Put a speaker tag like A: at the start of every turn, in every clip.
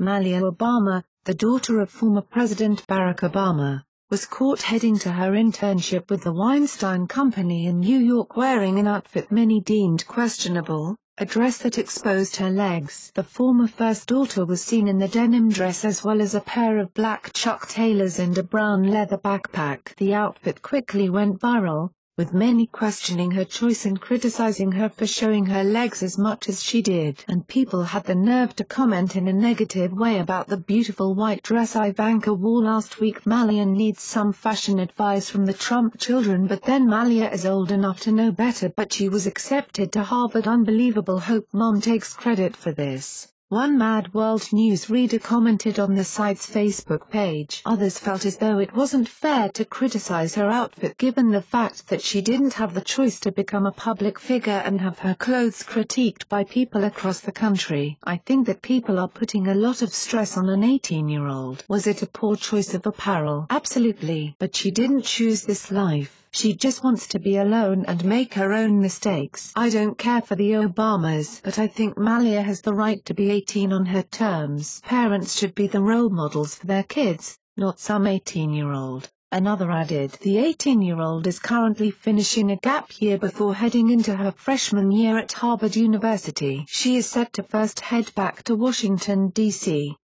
A: Malia Obama, the daughter of former President Barack Obama, was caught heading to her internship with the Weinstein Company in New York wearing an outfit many deemed questionable, a dress that exposed her legs. The former first daughter was seen in the denim dress as well as a pair of black Chuck Taylors and a brown leather backpack. The outfit quickly went viral, with many questioning her choice and criticizing her for showing her legs as much as she did. And people had the nerve to comment in a negative way about the beautiful white dress Ivanka wore last week. Malia needs some fashion advice from the Trump children but then Malia is old enough to know better but she was accepted to Harvard Unbelievable Hope mom takes credit for this. One Mad World News reader commented on the site's Facebook page. Others felt as though it wasn't fair to criticize her outfit given the fact that she didn't have the choice to become a public figure and have her clothes critiqued by people across the country. I think that people are putting a lot of stress on an 18-year-old. Was it a poor choice of apparel? Absolutely. But she didn't choose this life. She just wants to be alone and make her own mistakes. I don't care for the Obamas but I think Malia has the right to be 18 on her terms. Parents should be the role models for their kids, not some 18-year-old. Another added the 18-year-old is currently finishing a gap year before heading into her freshman year at Harvard University. She is set to first head back to Washington, D.C.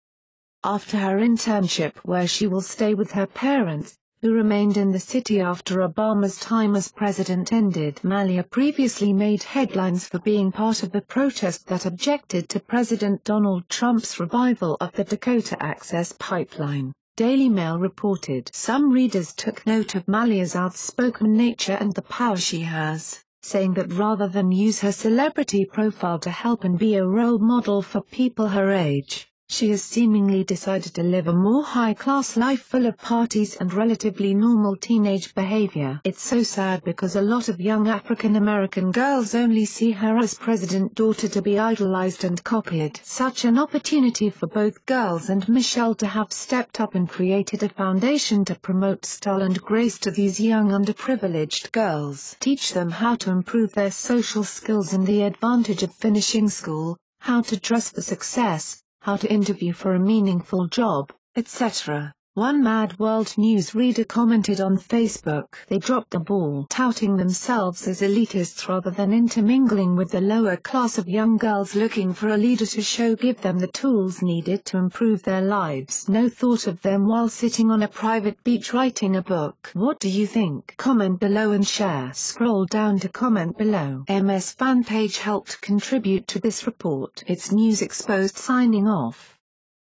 A: After her internship where she will stay with her parents, who remained in the city after Obama's time as president ended. Malia previously made headlines for being part of the protest that objected to President Donald Trump's revival of the Dakota Access Pipeline. Daily Mail reported some readers took note of Malia's outspoken nature and the power she has, saying that rather than use her celebrity profile to help and be a role model for people her age, she has seemingly decided to live a more high-class life full of parties and relatively normal teenage behavior. It's so sad because a lot of young African American girls only see her as president daughter to be idolized and copied. Such an opportunity for both girls and Michelle to have stepped up and created a foundation to promote style and grace to these young underprivileged girls. Teach them how to improve their social skills and the advantage of finishing school, how to dress for success, how to interview for a meaningful job, etc. One Mad World News reader commented on Facebook. They dropped the ball touting themselves as elitists rather than intermingling with the lower class of young girls looking for a leader to show give them the tools needed to improve their lives. No thought of them while sitting on a private beach writing a book. What do you think? Comment below and share. Scroll down to comment below. MS fan page helped contribute to this report. It's News Exposed signing off.